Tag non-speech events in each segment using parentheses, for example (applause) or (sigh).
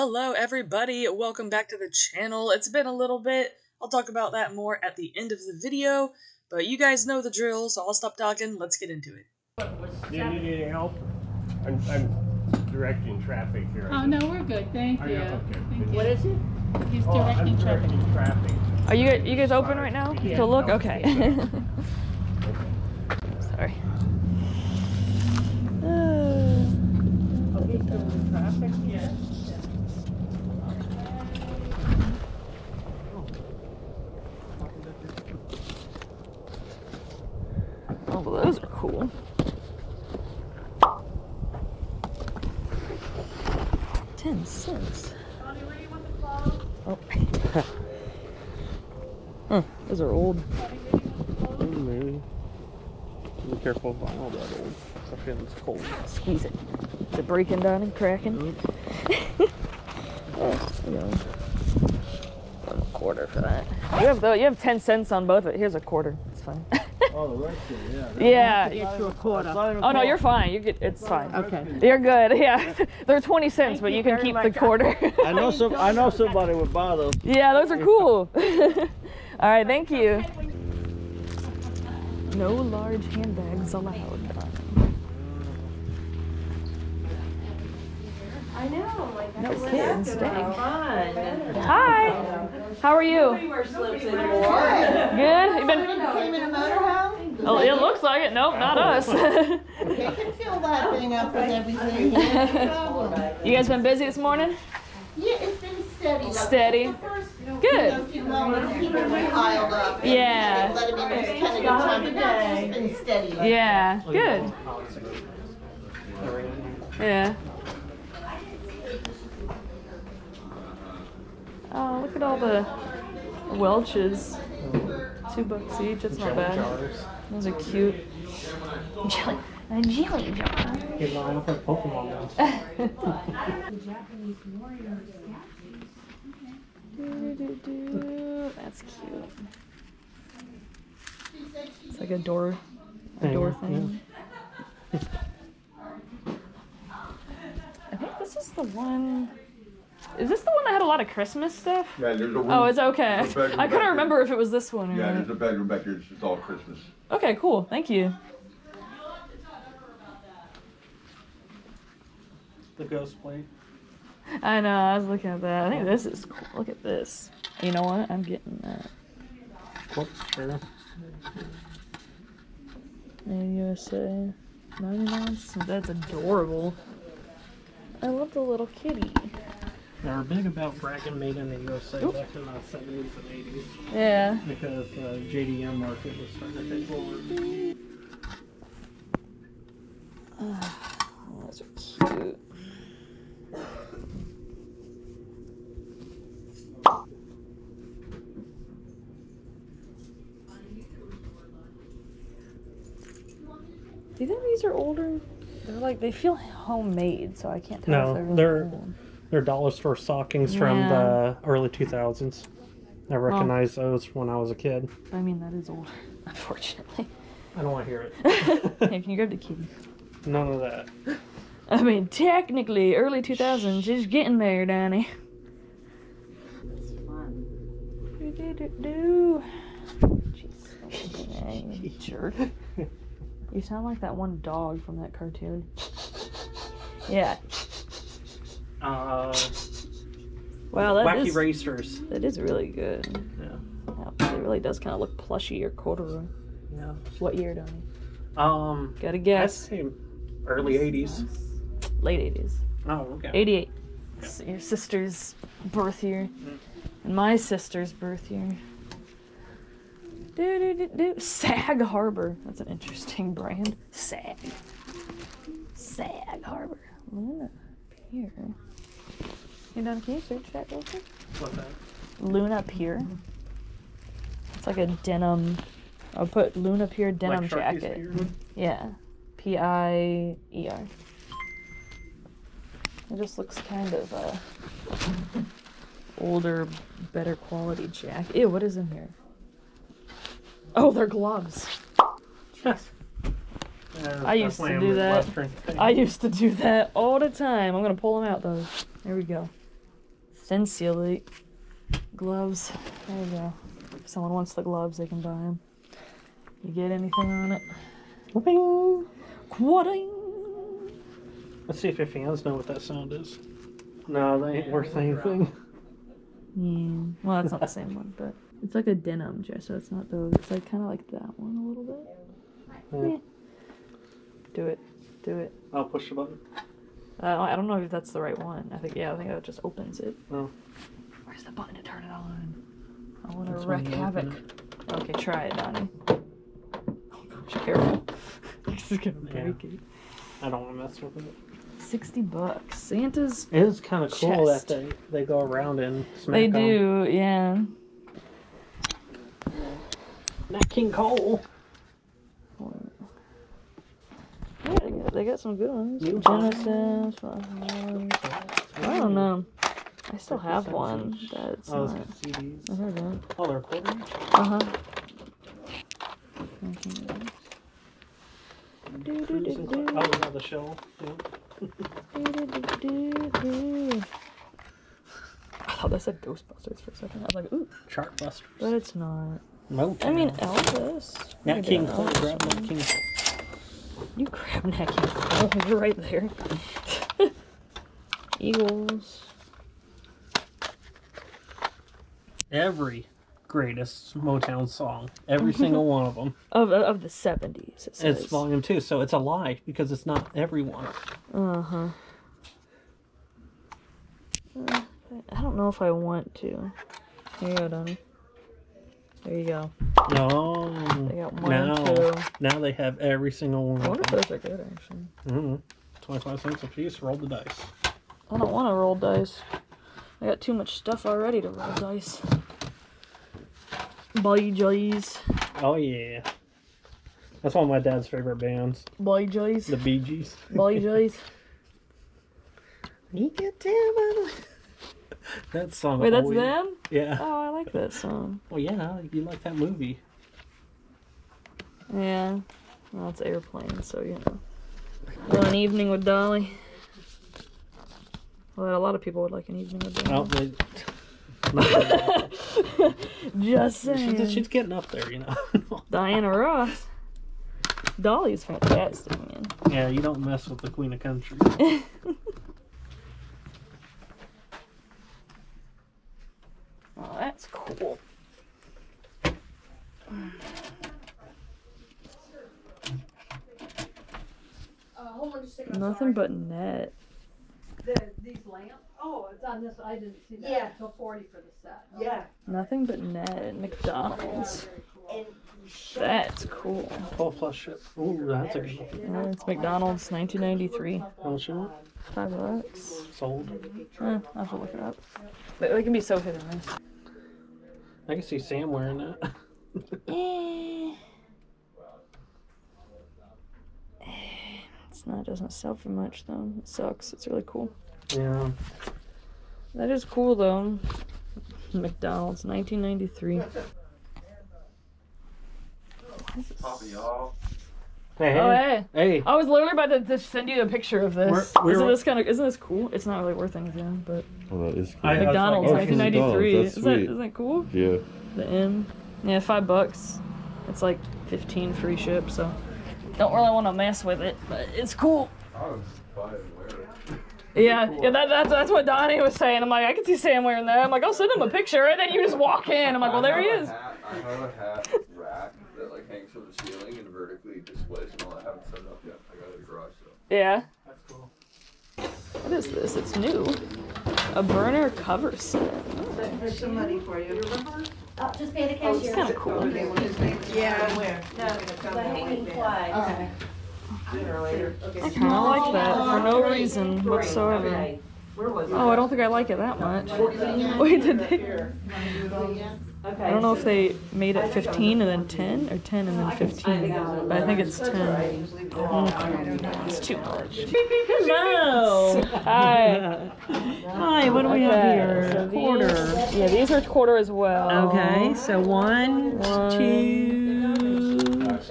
Hello, everybody. Welcome back to the channel. It's been a little bit. I'll talk about that more at the end of the video, but you guys know the drill, so I'll stop talking. Let's get into it. Do you need any help? I'm, I'm directing traffic here. Oh, no, we're good. Thank you. you? Okay. Thank you. What is it? He's Oh, I'm directing traffic. traffic. Are you you guys open right now Yeah. to look? (laughs) Okay. Sorry. traffic? Yeah. Well, those are cool. Ten cents. Oh. (laughs) huh, those are old. Maybe. Be careful about all that old. Especially when it's cold. Squeeze it. Is it breaking down and cracking? Mm-hmm. (laughs) oh, you know. One quarter for that. You have the, you have ten cents on both of it. Here's a quarter. It's fine. (laughs) Oh, the rest of it, yeah. (laughs) yeah. Get to a quarter. Oh no, you're fine. You get it's fine. Okay. You're good. (laughs) Yeah, they're twenty cents, Thank but you you can keep the quarter. (laughs) I know some. I know somebody would buy those. yeah, those are cool. All right, thank you. No large handbags allowed. I know, like No kids, fun. dang. Hi. How are you? Wear slips anymore. Good. You been? Came in a motorhome? Oh, it looks like it. Nope, not us. (laughs) (laughs) They can fill that thing up with everything. Yeah, no problem. you guys been busy this morning? Yeah, it's been steady. Like, Steady. The first, Good. You few moments, people were piled up. and Yeah. Let them in just kind of good time, but now it's just been steady. Like Yeah. Good. Yeah. Oh, look at all the Welch's. Two bucks each. That's not bad. Those are cute. Jelly. A jelly jar. Get line up like Pokemon now. (laughs) That's cute. It's like a door, a door thing. I think this is the one. Is this the one that had a lot of Christmas stuff? Yeah, there's a room. Oh, it's okay. there's a bedroom I couldn't there. remember if it was this one or Yeah, not. there's a bedroom back here. It's it's all Christmas. Okay, cool. Thank you. The ghost plate. I know. I was looking at that. I think this is cool. Look at this. You know what? I'm getting that. What? Sure. Made in USA. 99 cents. That's adorable. I love the little kitty. They were big about bragging made in the USA Oop. back in the 70s and 80s Yeah. because uh, JDM market was starting to take over. (sighs) Those are cute. Do you think these are older? They're like they feel homemade, so I can't tell No, if they're they're- old. They're dollar store stockings from the early 2000s. I recognized those when I was a kid. I mean, that is old, (laughs) unfortunately. I don't want to hear it. (laughs) Hey, can you grab the kitty? None of that. I mean, technically, early 2000s is getting there, Danny. It's fun. Do, do, do, do. Jeez. Dang, you jerk. You sound like that one dog from that cartoon. (laughs) Yeah. Uh, Wow, that Wacky is, Racers. that is really good. Yeah. Yeah, it really does kind of look plushy or corduroy. Yeah. What year, Donnie? Um, Gotta I'd guess. say early 80s. Late 80s. Oh, okay. 88. It's your sister's birth year. And my sister's birth year. Do, do, do, do. Sag Harbor. That's an interesting brand. Sag. Sag Harbor. Luna Pier. Hey, Don, can you search that real quick? What's that? Luna Pier. It's like a denim. I'll put Luna Pier denim Like jacket. Pier? Yeah. P I E R. It just looks kind of uh older, better quality jacket. Ew, what is in here? Oh, they're gloves. Yeah, (laughs) I used to do that. I used to do that all the time. I'm gonna pull them out though. There we go. Thin seal gloves. There you go. If someone wants the gloves, they can buy them. You get anything on it? Whooping. Quadding. Let's see if your fans know what that sound is. No, they ain't worth anything. Yeah. Well, it's not the same one, but it's like a denim dress, so it's not those. It's like kind of like that one a little bit. Yeah. Do it. Do it. I'll push the button. Uh, I don't know if that's the right one. I think yeah, I think that just opens it. Oh. Where's the button to turn it on? I want to wreak havoc. Okay, try it, Donnie. Oh gosh, careful. (laughs) this is gonna Yeah. break it. I don't want to mess with it. Sixty bucks. Santa's. It is kind of cool Chest. that they, they go around and smack They do, yeah. Nat King Cole. Yeah, they got, some good ones. You Genesis. I don't know. I still have one that's Oh, not. got CDs. I heard that. Oh, they're quarters. Uh huh. Oh, another shell. Yeah. I thought that said Ghostbusters for a second. I was like, ooh, Shark Busters. but it's not. Motown. I mean, Elvis. We Nat King an Cole. Grab Nat one. King You King You're right there. (laughs) Eagles. Every greatest Motown song. Every single one of them. (laughs) Of, of the 70s, it. It's volume two, so it's a lie because it's not everyone. Uh-huh. Uh, I don't know if I want to. Here you go, Donnie. There you go. No. They got one now, two. now they have every single one. I wonder if those are good, actually. Mm-hmm. 25 cents a piece. Roll the dice. I don't want to roll dice. I got too much stuff already to roll dice. Boy Joys. Oh, yeah. That's one of my dad's favorite bands, Boy Joys. the Bee Gees. Boy Joys. You get down. (laughs) That song. Wait, that's always- them? Yeah. Oh, I like that song. Oh, yeah. You like that movie. Yeah. Well, it's airplane, so you know. Well, an evening with Dolly. Well, a lot of people would like an evening with Oh, Dolly. they, (laughs) (laughs) Just saying. she's, she's getting up there, you know. Diana Ross. Dolly's fantastic, man. yeah, you don't mess with the Queen of Country. Oh, that's cool. Nothing but net. these lamps? Oh, it's on this, I didn't see that. Yeah. Till forty for the set. Yeah. Nothing but net at McDonald's. And That's cool. 12 plus ship. Ooh, that's a good one. Yeah, it's McDonald's 1993. How much you? Five bucks. Sold. Eh, I'll have to look it up. But they can be so hit or miss. I can see Sam wearing that. (laughs) Eh. It's not doesn't sell for much though. It sucks. It's really cool. yeah. That is cool though. McDonald's 1993. Poppy off. Hey, hey. Oh hey. Hey. I was literally about to just send you a picture of this. We're- we're- isn't this kind of isn't this cool? It's not really worth anything, but Well, that is I- I McDonald's like, oh, 1993. Isn't that, sweet. isn't that cool? Yeah. The M. Yeah, five bucks. It's like 15 free ship, so don't really want to mess with it, but it's cool. I was buying wear Yeah, yeah, that, that's that's what Donnie was saying. I'm like, I can see Sam wearing that. I'm like, I'll send him a picture, and then you just walk in. I'm like, well, there he is. I have a hat rack that like hangs from the ceiling and vertically displays and all. I haven't set it up yet. I got it at the garage so. Yeah. That's cool. What is this? It's new. A burner cover set. There's some money for you. Oh, just pay the cashier. Oh, it's kind of cool. Yeah. Where? No, The hanging flag. Okay. Oh. Sooner or later. I kind of like that for no reason whatsoever. Where was Oh, I don't think I like it that much. (laughs) Wait, did they? I don't know if they made it 15 and then 10 or 10 and then 15, but I think it's 10. Mm, It's too much. (laughs) Hello. (laughs) Hi. Hi, what do we have here? so Quarter. Yeah, these are quarter as well. Okay, so one, One, two,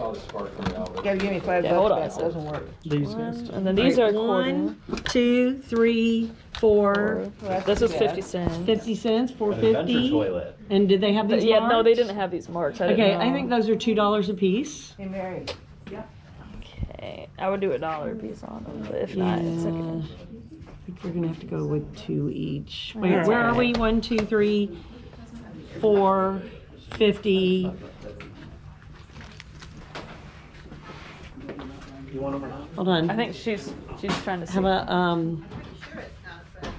saw the spark coming out. Gotta give me five Yeah, hold bucks on. back, doesn't work. These guys. And then these are a quarter. One, two, three, four, This was fifty cents. fifty cents, four An adventure fifty. toilet. And did they have these Yeah, no, they marked? didn't have these marks. I didn't Okay, know. I think those are two dollars a piece. Hey, Mary. Okay, I would do a dollar piece on them, but if not, it's Yeah. okay. I think we're gonna have to go with two each. Wait, Alright. where are we? One, two, three, four, fifty. You want them or not? Hold on. I think she's she's trying to see. How about um Sure it's not fair.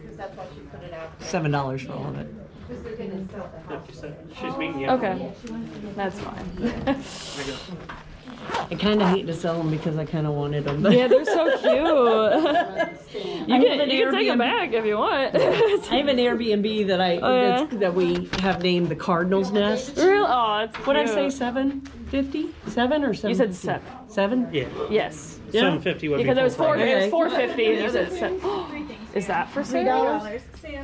Because that's why she put it out. there. seven dollars for all of it? Because they're gonna sell the house. Fifty cents. She's meeting you. Okay, that's fine. I kind of hate to sell them because I kind of wanted them. But yeah, they're so (laughs) cute. you I can you can take them back if you want. (laughs) I have an Airbnb that I Oh, yeah? that's, that we have named the Cardinal's Nest. Real? Oh, it's What I say? cute. Seven fifty? Seven or seven? You said seven. Seven? Yeah. Yes. Yeah. Seven fifty would be. Because it was full four. price. It was Okay. four fifty, and you said seven. (gasps) Is that for sale?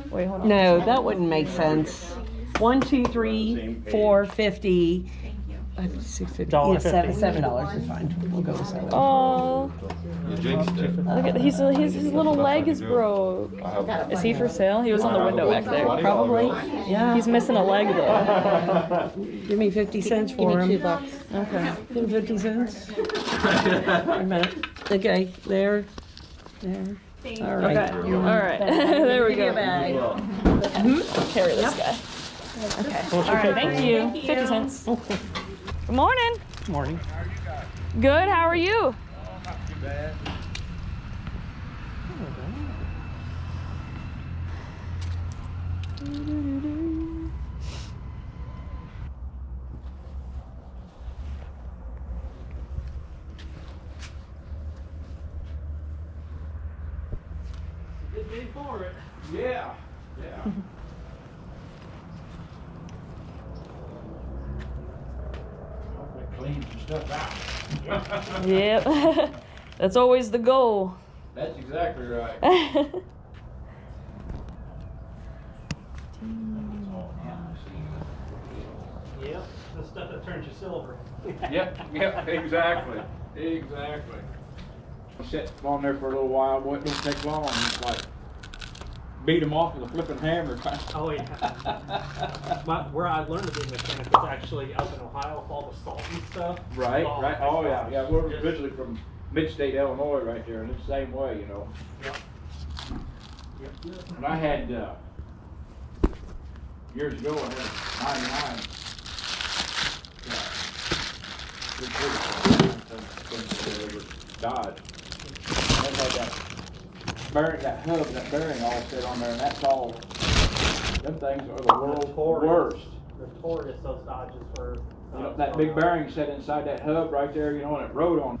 Wait, hold on. No, that wouldn't make sense. One, two, three, four, fifty. Six fifty. Dollar Yeah, seven, fifty. seven dollars is fine. We'll go with seven. Oh, You jinxed it. look at he's his his little leg is broke. I hope- Is he for sale? He was on the window back there. Probably. Yeah. He's missing a leg though. (laughs) Give me fifty cents for him. Okay. Give him fifty cents. (laughs) Wait a minute. Okay, there, there. All right. Okay. All right. (laughs) there we Give me a go. Mm-hmm. Carry this guy. Okay. All right. Thank you. Fifty cents. Good morning. Good Morning. How are you guys? Good. How are you? Not too bad. Good day for it. Yeah, yeah. (laughs) Clean some stuff out. Yep. (laughs) That's always the goal. That's exactly right. (laughs) Yep. The stuff that turns you silver. (laughs) Yep, yep, exactly, exactly. Sit on there for a little while, boy, it don't take long, it's like, beat them off with a flipping hammer. Oh yeah. My, where I learned to be a mechanic was actually up in Ohio with all the salt and stuff. Right, Oh, right, oh yeah, yeah, we're just- originally from mid-state Illinois right there, and it's the same way, you know. Yep. And I had, uh, years ago, I had ninety-nine. uh, big British, Dodge. And had that bearing, that hub, that bearing all set on there, and that's all, them things are the world's Notorious. worst. Notorious those Dodges were. You know, that big bearing set inside that hub right there, you know, and it rode on.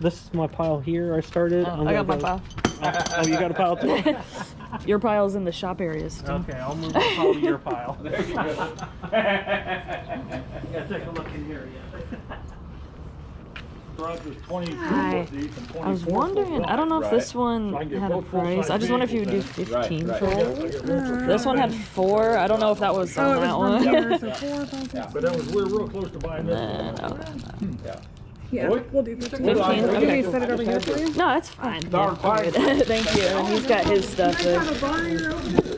This is my pile here. I started. Oh, I'm I got my gonna pile. go- Oh, you got a pile too? (laughs) Your pile's in the shop area still. Okay, I'll move my pile to your pile. (laughs) There you go. (laughs) Yeah, take a look in here yet. Front was twenty-two Hi. foot deep and I was wondering. I don't know if wide. this one So I can get had a price. I just wonder if you would do vehicles Right, fifteen right. for. This one had four. I don't know if that was on that one. But that was, we were real close to buying this Nah, one. no. Hmm. Yeah, Boy, we'll do fifteen. Fifteen, I okay. just- Set it over here for you? No, it's fine. Yeah, (laughs) Thank you. And he's got his stuff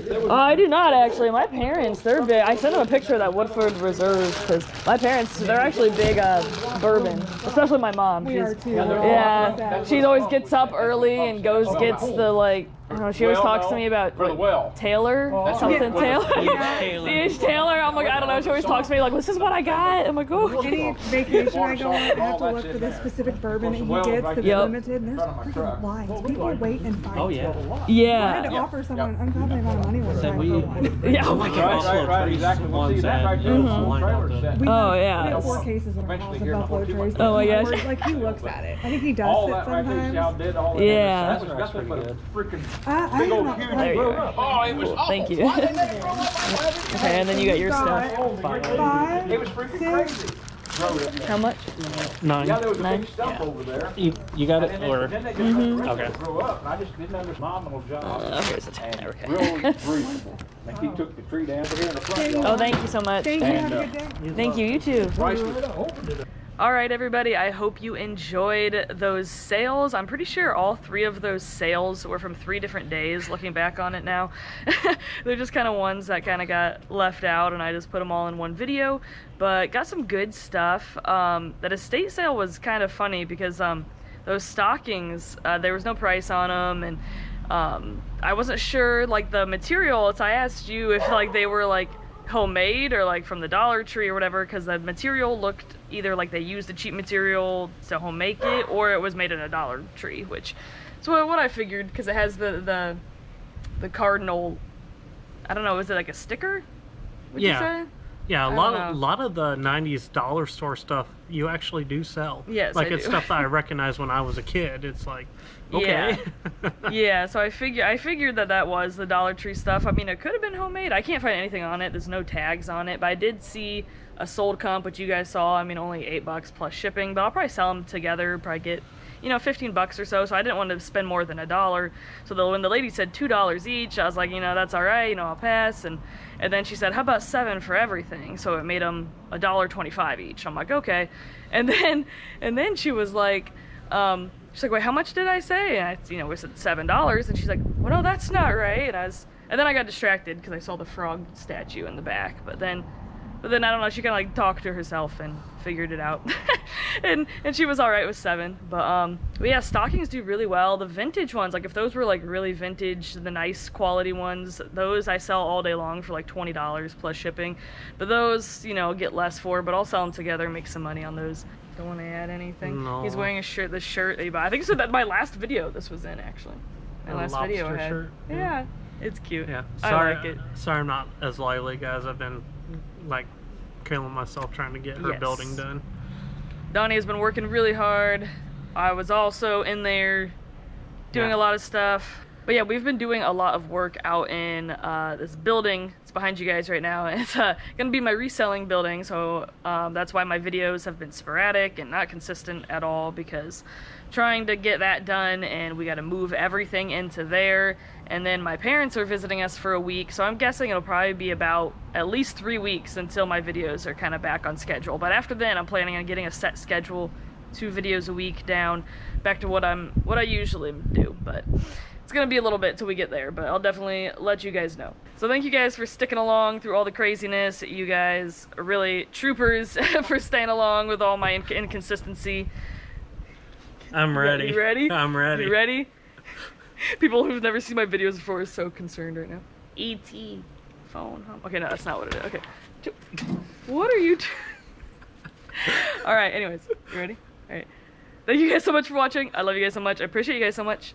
there. to- Oh, I do not actually. My parents, they're big. I sent them a picture of that Woodford Reserve because my parents, they're actually big uh, bourbon, especially my mom. We are too. Yeah, she always gets up early and goes gets the like. I don't know. She always Well, talks to me about like, well. Taylor, That's something what- Taylor. Taylor. (laughs) E.H. Taylor. I'm like, I don't know. She always talks to me like, this is what I got. I'm like, oh. Any vacation I go on, I have to look for in this specific bourbon that he gets right that's Yep. limited, and there's Front of my truck. freaking lines. People wait and fight. Oh yeah. I had Yeah. to Yeah. offer someone ungodly amount of money one Said time we- (laughs) Yeah. Oh my gosh. right, right, exactly. Well, see, that right there is Mhm. the trailer set. We Oh, yeah. We have four cases at our house of here in Buffalo about Trace. Oh my gosh. Like he looks at it. I think he does All sit that right there, sometimes. did all that? Yeah. That was, that's That's what pretty the freaking I, I big old huge There you go. Oh, it was Cool. awful. Thank you. Why didn't they throw up my wedding? (laughs) Okay, and then you got your stuff. five, It was freaking six, crazy. Throw it. How much? Nine. Yeah, there was a Nine? big stump Yeah. over there. You, you got And it, then, or then they just let the rest Okay. of it grow up, and I just didn't know this nominal job. Uh, here's the ten. Okay. Real brief. And he took the tree down here in the front yard. Oh, thank you so much. And, uh, Thank you. You too. All right, everybody. I hope you enjoyed those sales. I'm pretty sure all three of those sales were from three different days. Looking back on it now, (laughs) they're just kind of ones that kind of got left out, and I just put them all in one video. But got some good stuff. Um, that estate sale was kind of funny because um, those stockings, uh, there was no price on them, and um, I wasn't sure like the material. So I asked you if like they were like homemade or like from the Dollar Tree or whatever because the material looked either like they used the cheap material to home make it or it was made in a Dollar Tree, which is what, I figured because it has the the the cardinal. I don't know. Is it like a sticker? Would Yeah. You say? Yeah, a I lot of lot of the '90s dollar store stuff you actually do sell. Yes, like I it's do. stuff that I (laughs) recognize when I was a kid. It's like, okay, (laughs) yeah, so I figure I figured that that was the Dollar Tree stuff. I mean, it could have been homemade. I can't find anything on it. There's no tags on it, but I did see a sold comp, which you guys saw. I mean, only eight bucks plus shipping, but I'll probably sell them together. Probably get, you know, 15 bucks or so. So I didn't want to spend more than a dollar. So the, when the lady said two dollars each, I was like, you know, that's all right. You know, I'll pass. And and then she said, how about seven for everything? So it made them a dollar twenty-five each. I'm like, okay. And then and then she was like. Um, she's like, wait, how much did I say? And I, you know, we said seven dollars, and she's like, well, no, that's not right. And I was, and then I got distracted because I saw the frog statue in the back. But then, but then I don't know. She kind of like talked to herself and figured it out, (laughs) and and she was all right with seven. But um, but yeah, stockings do really well. The vintage ones, like if those were like really vintage, the nice quality ones, those I sell all day long for like twenty dollars plus shipping. But those, you know, get less for. But I'll sell them together, and make some money on those. Don't want to add anything. No. He's wearing a shirt. The shirt that you bought. I think so. That my last video. This was in actually. My A last video I had. shirt, Yeah. yeah. it's cute. yeah. I Sorry, like it. Uh, sorry, I'm not as lively, guys. I've been like killing myself trying to get her Yes. building done. Donnie has been working really hard. I was also in there doing Yeah. a lot of stuff. But yeah, we've been doing a lot of work out in uh, this building. It's behind you guys right now. (laughs) It's uh, gonna be my reselling building, so um, that's why my videos have been sporadic and not consistent at all because trying to get that done and we got to move everything into there. And then my parents are visiting us for a week, so I'm guessing it'll probably be about at least three weeks until my videos are kind of back on schedule. But after then, I'm planning on getting a set schedule, two videos a week down, back to what I'm what I usually do. But it's gonna be a little bit till we get there, but I'll definitely let you guys know. So thank you guys for sticking along through all the craziness. You guys are really troopers (laughs) for staying along with all my inc- inconsistency. I'm ready. You ready? (laughs) I'm ready. You ready? People who've never seen my videos before are so concerned right now. E.T. phone. hum- Okay, no, that's not what it is. Okay. What are you doing? (laughs) All right, anyways, you ready? All right. Thank you guys so much for watching. I love you guys so much. I appreciate you guys so much.